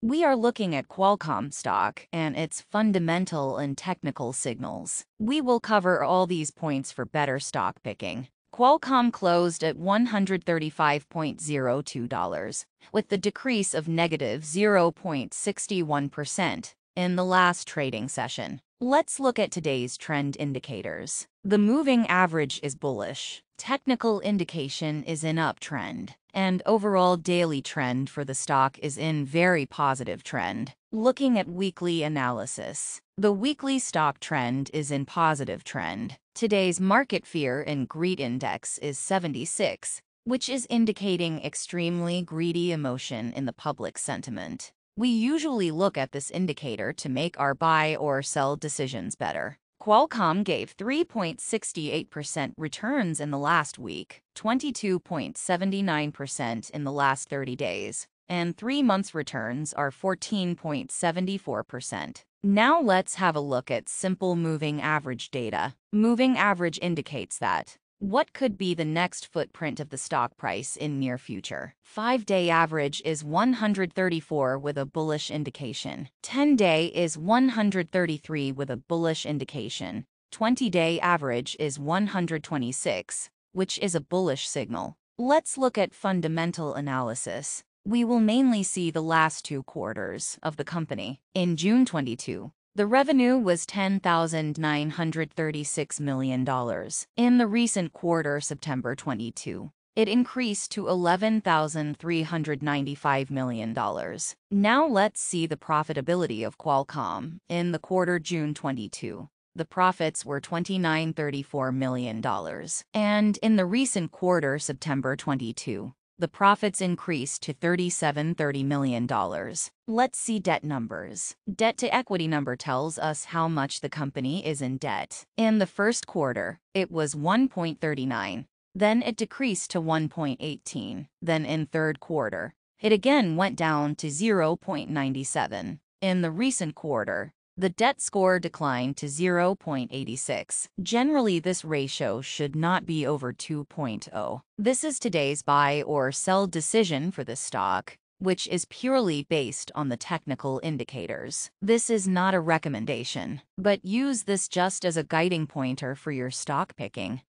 We are looking at Qualcomm stock and its fundamental and technical signals. We will cover all these points for better stock picking. Qualcomm closed at $135.02, with the decrease of negative 0.61% in the last trading session. Let's look at today's trend indicators. The moving average is bullish, technical indication is in uptrend, and overall daily trend for the stock is in very positive trend. Looking at weekly analysis, the weekly stock trend is in positive trend. Today's market fear and greed index is 76, which is indicating extremely greedy emotion in the public sentiment. We usually look at this indicator to make our buy or sell decisions better. Qualcomm gave 3.68% returns in the last week, 22.79% in the last 30 days, and three months returns are 14.74%. Now let's have a look at simple moving average data. Moving average indicates that what could be the next footprint of the stock price in near future? 5-day average is 134 with a bullish indication. 10-day is 133 with a bullish indication. 20-day average is 126, which is a bullish signal. Let's look at fundamental analysis. We will mainly see the last two quarters of the company. In June 22, the revenue was $10,936 million. In the recent quarter, September 22, it increased to $11,395 million. Now let's see the profitability of Qualcomm. In the quarter June 22, the profits were $29.34 million. And in the recent quarter, September 22, the profits increased to $37.30 million. Let's see debt numbers. Debt to equity number tells us how much the company is in debt. In the first quarter, it was 1.39. Then it decreased to 1.18. Then in third quarter, it again went down to 0.97. In the recent quarter, the debt score declined to 0.86. Generally, this ratio should not be over 2.0. This is today's buy or sell decision for the stock, which is purely based on the technical indicators. This is not a recommendation, but use this just as a guiding pointer for your stock picking.